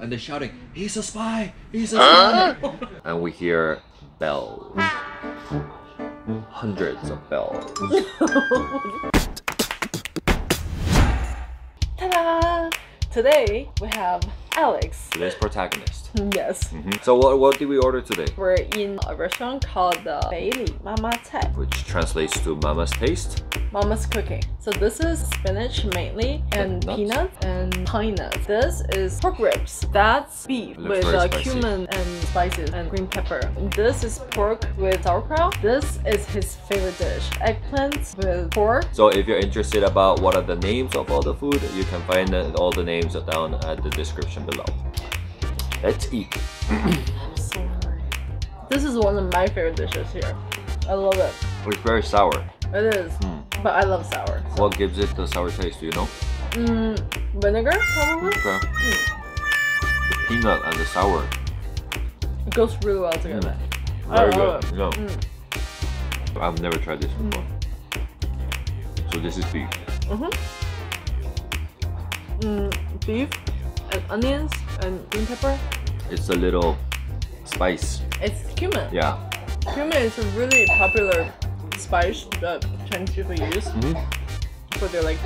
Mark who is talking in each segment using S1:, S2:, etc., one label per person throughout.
S1: and they're shouting, "He's a spy! He's a spy!" and we hear bells, hundreds of bells.
S2: Ta-da! Today we have Alex.
S1: Today's protagonist.
S2: Yes.
S1: So what what did we order today?
S2: We're in a restaurant called the Beili Mama Cai,
S1: Which translates to Mama's taste.
S2: Mama's Cooking. So this is spinach mainly, and
S1: Nuts?
S2: peanuts and pine nuts. This is pork ribs. That's beef with uh, cumin and spices and green pepper. This is pork with sauerkraut. This is his favorite dish. Eggplants with pork.
S1: So if you're interested about what are the names of all the food, you can find all the names down at the description below. Let's eat.
S2: So. This is one of my favorite dishes here. I love it.
S1: It's very sour.
S2: It is,
S1: Hmm.
S2: but I love sour.
S1: What gives it the sour taste? Do you know?
S2: Mm, vinegar, probably.
S1: Okay. The peanut and the sour.
S2: It goes really well together. I
S1: Very good.
S2: it.
S1: Yeah.
S2: Mm.
S1: I've never tried this before. So this is beef.
S2: Mm-hmm. Mm, beef and onions and green pepper.
S1: It's a little spice.
S2: It's cumin.
S1: Yeah.
S2: Cumin is a really popular spice that Chinese people use
S1: hmm
S2: for their like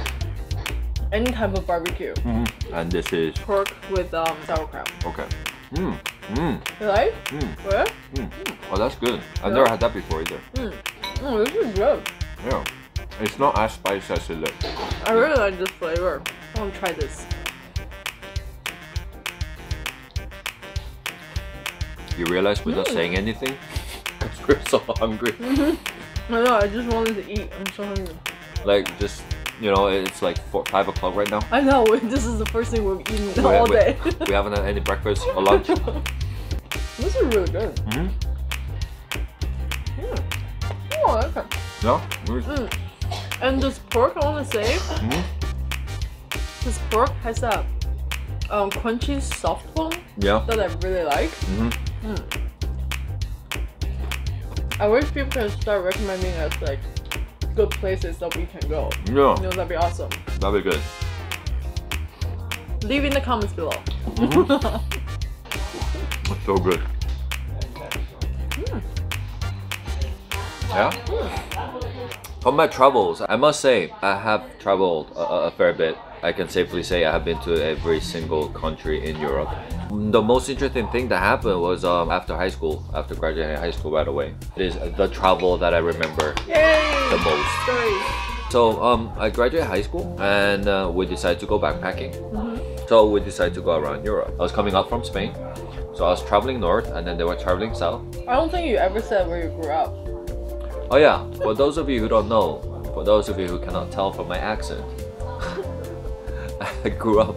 S2: any type of barbecue.
S1: hmm And this is
S2: Pork with um, sauerkraut.
S1: okay. Mm. Mm.
S2: You like?
S1: Mm.
S2: Yeah?
S1: Mm. Oh, that's good. I've
S2: Yeah.
S1: never had that before either.
S2: Mm. Oh, this is good.
S1: Yeah. It's not as spicy as it looks.
S2: I really like this flavor. I want to try this.
S1: You realize
S2: Mm.
S1: Not saying anything? Because we're so hungry.
S2: I know, I just wanted to eat. I'm so hungry.
S1: Like, just, you know, it's like four, 5 o'clock right now.
S2: I know, this is the first thing we've eaten
S1: We-
S2: all day.
S1: We haven't had any breakfast or lunch.
S2: this is really good.
S1: Mm -hmm.
S2: Mm. Oh, okay.
S1: No? Where's-
S2: Mm. And this pork, I want to say,
S1: Mhm.
S2: this pork has a um, crunchy soft bone
S1: Yeah.
S2: that I really like.
S1: hmm Hmm.
S2: I wish people can start recommending us like good places that we can go.
S1: Yeah.
S2: You know, that'd be awesome.
S1: That'd be good.
S2: Leave in the comments below. Mm-hmm.
S1: It's so good. Hmm. Yeah? Hmm. From my travels, I must say I have traveled a a fair bit. I can safely say I have been to every single country in Europe. The most interesting thing that happened was um, after high school, after graduating high school right away. It is the travel that I remember
S2: Yay!
S1: the most.
S2: Stories.
S1: So um, I graduated high school and uh, we decided to go backpacking. So we decided to go around Europe. I was coming up from Spain, so I was traveling north and then they were traveling south.
S2: I don't think you ever said where you grew up.
S1: Oh yeah, for those of you who don't know, for those of you who cannot tell from my accent, I grew up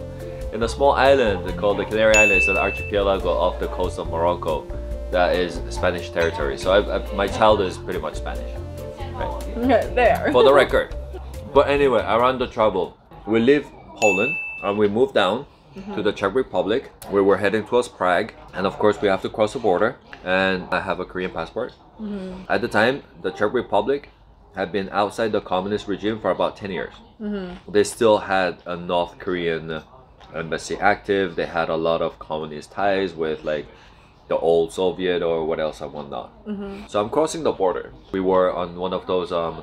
S1: in a small island called the Canary Islands, an archipelago off the coast of Morocco. That is Spanish territory. So I, I, my childhood is pretty much Spanish. Right?
S2: Okay, there.
S1: For the record. But anyway, around the travel, we leave Poland and we move down to the Czech Republic. where We were heading towards Prague, and of course, we have to cross the border. And I have a Korean passport. Mm-hmm. At the time, the Czech Republic had been outside the communist regime for about 10 years. Mm-hmm. They still had a North Korean embassy active. They had a lot of communist ties with like the old Soviet or what else and whatnot. So I'm crossing the border. We were on one of those um,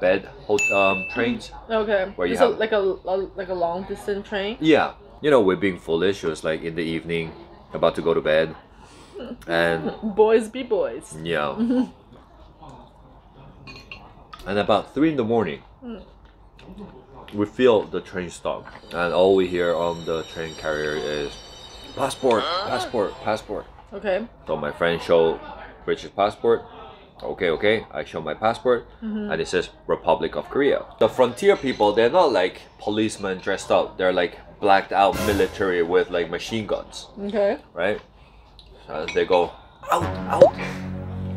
S1: bed um, trains.
S2: okay.
S1: Where you
S2: a,
S1: have-
S2: like a, a like a long distance train.
S1: Yeah, you know, we're being foolish. It was like in the evening, about to go to bed, and
S2: Boys be boys.
S1: yeah. and about three in the morning, we feel the train stop, and all we hear on the train carrier is passport, passport, passport.
S2: Okay.
S1: So my friend show British passport. Okay, okay. I show my passport, mm-hmm. and it says Republic of Korea. The frontier people, they're not like policemen dressed up. They're like blacked out military with like machine guns,
S2: Okay.
S1: right? So they go out, out.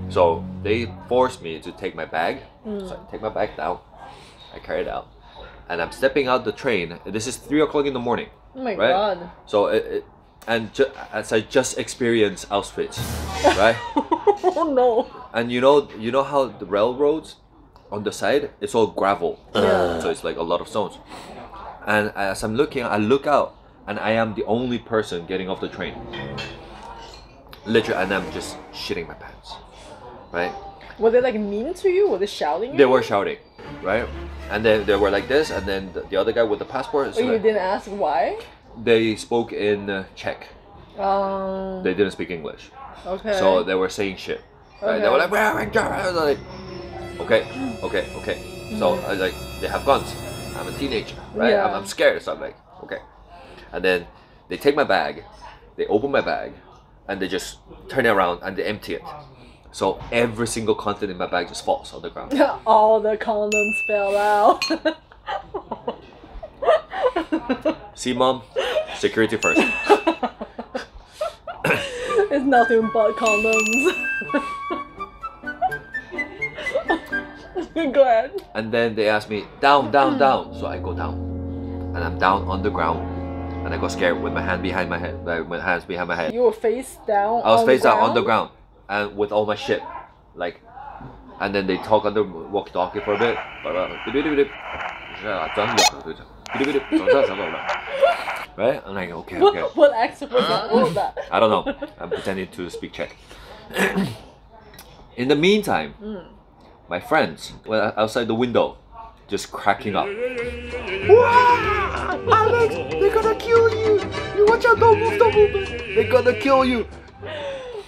S1: So they force me to take my bag. Mm. So I take my bag down. I carry it out, and I'm stepping out the train. This is three o'clock in the morning.
S2: Oh my
S1: Right.
S2: god.
S1: So it, it and ju- as I just experienced Auschwitz, right?
S2: oh no.
S1: And you know, you know how the railroads on the side, it's all gravel.
S2: Yeah.
S1: So it's like a lot of stones. And as I'm looking, I look out, and I am the only person getting off the train. Literally, and I'm just shitting my pants, right?
S2: Were they like mean to you? Were they shouting?
S1: They were shouting, right? And then they were like this, and then the, the other guy with the passport,
S2: Oh,
S1: so
S2: you
S1: like-
S2: didn't ask why?
S1: they spoke in uh, Czech.
S2: Um.
S1: They didn't speak English,
S2: okay.
S1: so they were saying shit. Right? They were like, "Where are you?" Like, okay, okay, okay. So I was like, they have guns. I'm a teenager, right? I'm,
S2: Yeah.
S1: I'm scared. So I'm like, okay. And then they take my bag, they open my bag, and they just turn it around and they empty it. So every single content in my bag just falls on the ground.
S2: All the condoms fell out.
S1: See, mom, security first.
S2: it's nothing but condoms. Go ahead.
S1: And then they asked me, down, down, down. So I go down. And I'm down on the ground. And I got scared with my hand behind my head, like with hands behind my head.
S2: You were face down.
S1: I was face down on the
S2: ground?
S1: Ground and with all my shit. Like, and then they talk on the walkie talkie for a bit. Right? I'm like, okay, okay.
S2: What, what accent was that? What was that?
S1: I don't know. I'm pretending to speak Czech. In the meantime,
S2: Mm.
S1: my friends were outside the window, just cracking up. Alex, they're gonna kill you! You watch out! Don't move! Don't move! They're gonna kill you!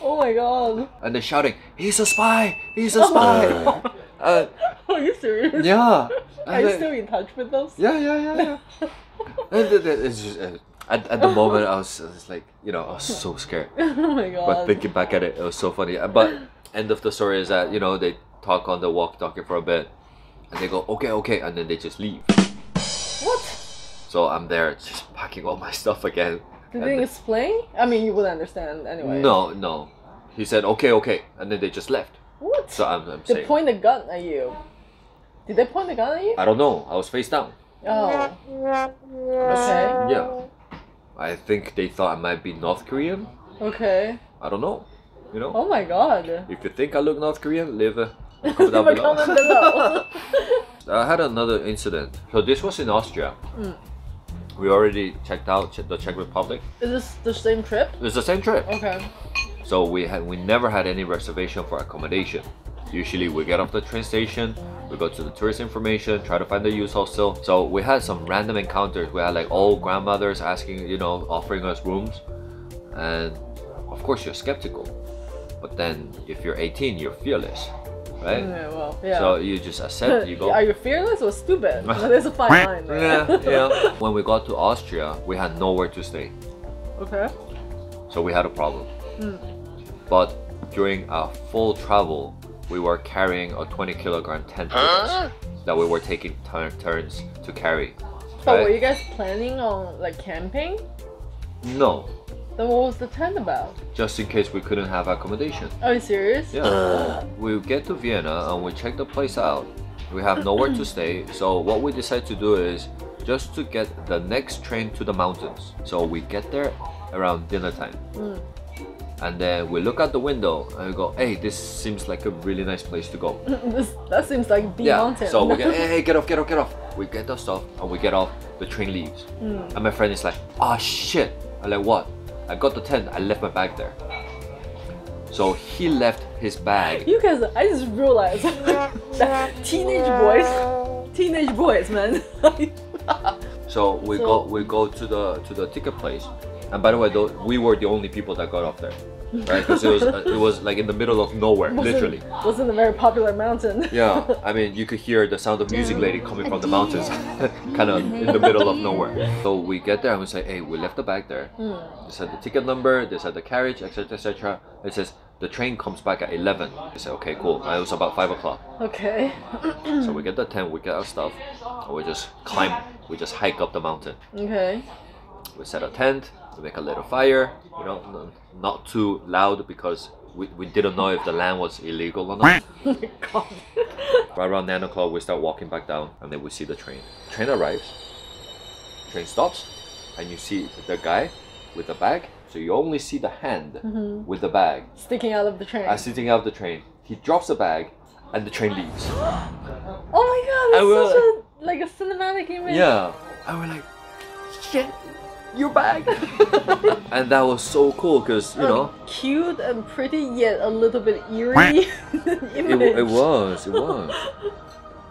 S2: Oh my god.
S1: And they're shouting, "He's a spy! He's a spy!" uh,
S2: Are you serious?
S1: yeah.
S2: Are you still in touch with those?
S1: Yeah, yeah, yeah, yeah. and then- then it's just, uh, at, at the moment, I was, I was like, you know, I was so scared.
S2: oh my god.
S1: But thinking back at it, it was so funny. Uh, But end of the story is that you know they talk on the walkie-talkie for a bit, and they go, "Okay, okay," and then they just leave.
S2: what?
S1: So I'm there just packing all my stuff again.
S2: Did they explain? I mean, you wouldn't understand anyway.
S1: No, no. He said, "Okay, okay," and then they just left.
S2: What?
S1: So I'm, I'm
S2: they
S1: saying,
S2: point the gun at you. Did they point the gun at you?
S1: I don't know. I was face down.
S2: Oh. Okay.
S1: Yeah. I think they thought I might be North Korean.
S2: Okay.
S1: I don't know. You know.
S2: Oh my god.
S1: If you think I look North Korean, leave a comment down
S2: a
S1: below.
S2: comment below.
S1: I had another incident. So this was in Austria.
S2: Mm.
S1: We already checked out the Czech Republic.
S2: Is this the same trip?
S1: It's the same trip.
S2: Okay.
S1: So we had we never had any reservation for accommodation. Usually we get off the train station, we go to the tourist information, try to find the youth hostel. So we had some random encounters. We had like old grandmothers asking, you know, offering us rooms, and of course you're skeptical. But then if you're 18, you're fearless, right?
S2: Yeah, well, yeah.
S1: So you just accept. You go.
S2: Are you fearless or stupid? There's a fine line. There.
S1: yeah, yeah. When we got to Austria, we had nowhere to stay,
S2: Okay.
S1: so we had a problem.
S2: Mm.
S1: But during our full travel, we were carrying a 20 kilogram tent with us that we were taking tur- turns to carry.
S2: So But were you guys planning on like camping?
S1: No,
S2: Then what was the tent about?
S1: just in case we couldn't have accommodation.
S2: Are you serious?
S1: Yeah. we get to Vienna and we check the place out. We have nowhere to stay, so what we decide to do is just to get the next train to the mountains. So we get there around dinner time.
S2: Mm.
S1: And then we look out the window and we go, hey, this seems like a really nice place to go.
S2: this, that seems like the
S1: yeah.
S2: mountain.
S1: So we get, hey, hey, get off, get off, get off. We get the stuff and we get off. The train leaves.
S2: Mm.
S1: And my friend is like, oh shit. I'm like, what? I got the tent. I left my bag there. So he left his bag.
S2: You guys, I just realized that teenage boys, teenage boys, man.
S1: So we
S2: So-
S1: go we go to the to the ticket place. And by the way, though, we were the only people that got off there, right? Because it was uh, it was like in the middle of nowhere,
S2: Wasn't-
S1: literally.
S2: Wasn't a very popular mountain.
S1: Yeah, I mean, you could hear the sound of music lady coming from the mountains, kind of in the middle of nowhere. So we get there and we say, hey, we left the bag there.
S2: Mm.
S1: They said the ticket number, they said the carriage, etc., etc. It says the train comes back at 11. We said, okay, cool. And it was about 5 o'clock.
S2: Okay.
S1: So we get the tent, we get our stuff, and we just climb, we just hike up the mountain.
S2: Okay.
S1: We set a tent, we make a little fire, you know, not too loud because we, we didn't know if the land was illegal or not.
S2: Oh.
S1: Right around 9 o'clock, we start walking back down, and then we see the train. Train arrives, train stops, and you see the guy with the bag. So you only see the hand with the bag
S2: Sticking out of the train.
S1: uh, sitting out of the train. He drops the bag, and the train leaves.
S2: Oh my god,
S1: I
S2: that's such a like a cinematic image.
S1: Yeah, and we're like, shit.
S2: You're back.
S1: and that was so cool because you know
S2: cute and pretty yet a little bit eerie.
S1: it, it was it was.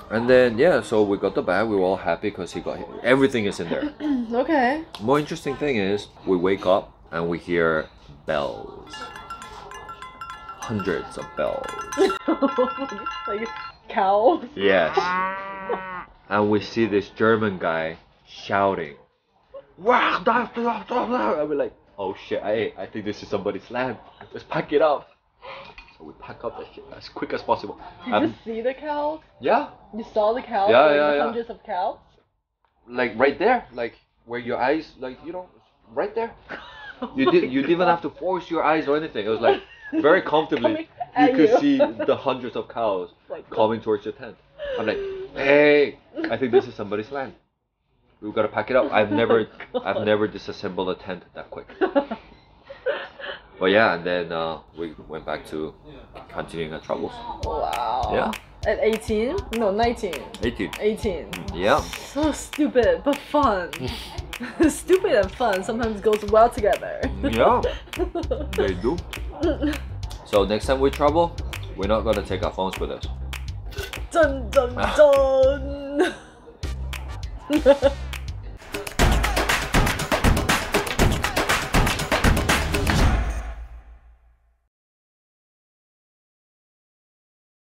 S1: And then yeah, so we got the bag. We were all happy because he got everything is in there.
S2: okay.
S1: More interesting thing is we wake up and we hear bells. Hundreds of bells.
S2: like cows.
S1: Yes. And we see this German guy shouting. Wow. And we're like, oh shit, I, I think this is somebody's land. Let's pack it up. So we pack up the shit as quick as possible.
S2: Did
S1: Um,
S2: you see the cow?
S1: yeah,
S2: You saw the cow?
S1: Yeah,
S2: like
S1: yeah, yeah.
S2: Hundreds of cows.
S1: like right there, like where your eyes, like you know, right there. You did you didn't even have to force your eyes or anything. It was like very comfortably. You could
S2: you.
S1: see the hundreds of cows
S2: Like
S1: coming towards your tent. I'm like, hey, I think this is somebody's land. We've got to pack it up. I've never, I've never disassembled a tent that quick. But yeah, and then uh, we went back to continuing our troubles.
S2: Wow.
S1: Yeah.
S2: At 18? No, 19.
S1: 18.
S2: 18.
S1: Yeah.
S2: So stupid, but fun. stupid and fun sometimes goes well together.
S1: Yeah. They do. So next time we travel, we're not gonna take our phones with us.
S2: dun dun dun.